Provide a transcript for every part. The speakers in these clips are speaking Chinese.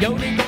Yo, they go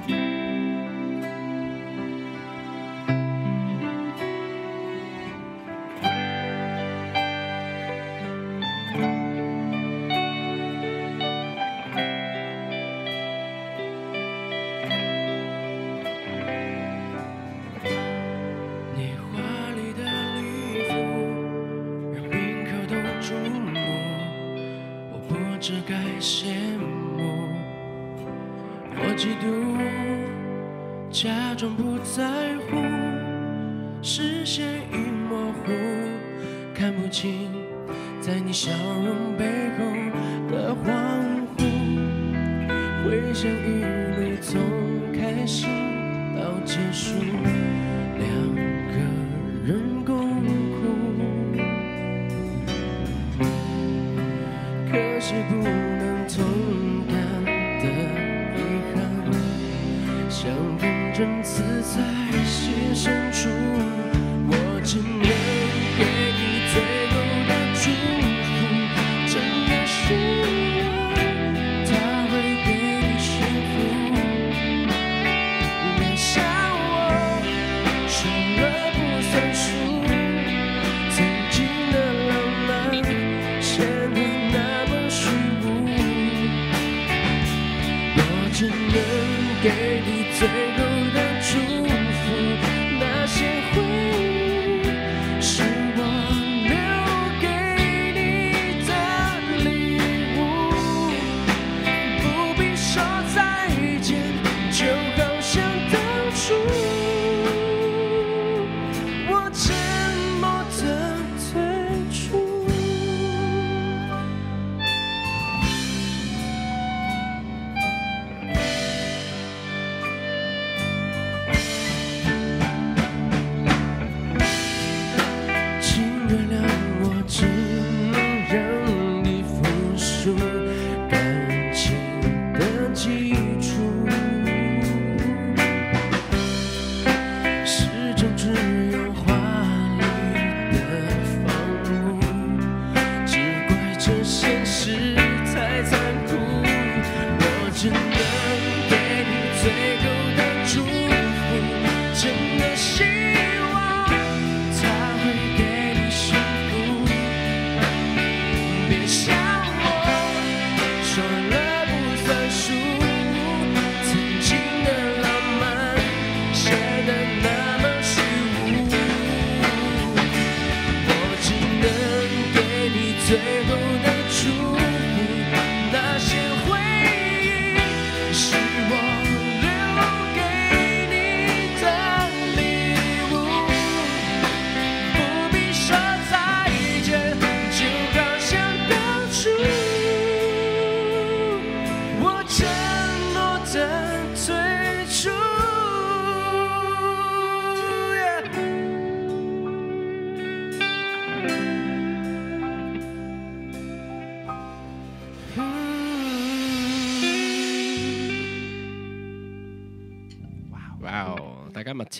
只该羡慕我嫉妒，假装不在乎，视线已模糊，看不清在你笑容背后的恍惚。回想一 day